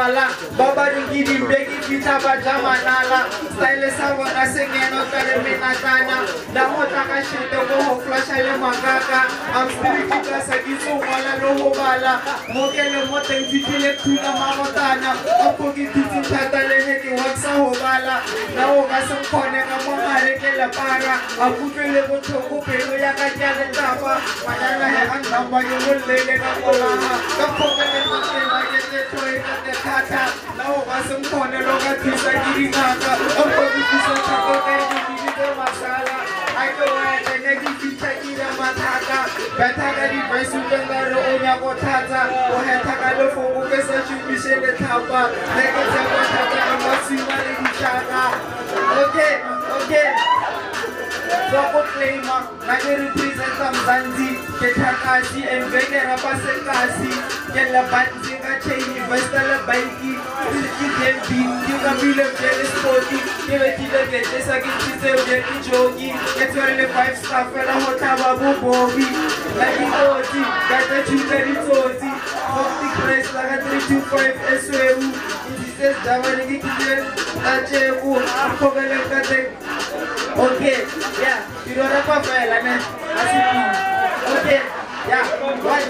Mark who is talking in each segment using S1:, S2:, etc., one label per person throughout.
S1: jwala ba bane ke dimpe ke fitlha ba ja manala style sa bona se ngeno ka re menatlana la go tla ka shete ko go flasha le makaka am spirit ka sa ke tso ngwala le go bala mo ke le mo teng fitlhile thuna magotana a po ke thutse le ne waksa go bala la go ka se nkgone ka mo gare ke lepara a kutlwele botlhoko pelo ya ka ke a letapa manana he a ntamba ke mollele ka kolaga ka dibiditse masala a ke wete ne ke fitlha ke ile mathata betha ka dibaisupeng ka re o nyako tlhatsa o hetha ka lefoko ke sa šomiše letlhapa ne ke tshepa thata ka masima le ditšaka okay okay kwa go claima na ke representa mzanzi ke tlhakasi embe ke rapa sekasi ke lebanzi ka chaini vesta le baiki ke dembi ke kapile pele sporti ke betile betesa ke tshitse bje ke jogi ke tshwere le five star fela go tlhaba bobobi la dikotsi ka tse thuta ditsotsi forty price la ka three two five esweu insistence dabane ke kile ka tšeko a kgokele ka teng Okay, yeah,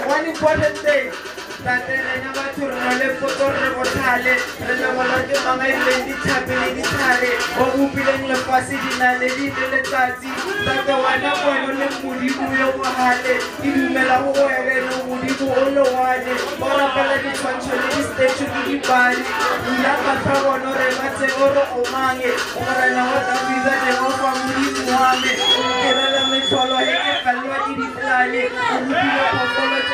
S1: one important thing. Bate rena bathurno le potorre botlhale re le bona ke mang a ileng ditlhapele ditlhale o bopileng lefase dinale di le letsatsi tate wana kwano le modimo yo bogale ke dumela go go ebene modimo o lewane o rapela ditshwantsho le distatue le dipale bula matlha bono re matseo re omange morena wa davida jehova modimo wa me o ntirele metlholo e ke kalwa ke ditlale o rutile phokolo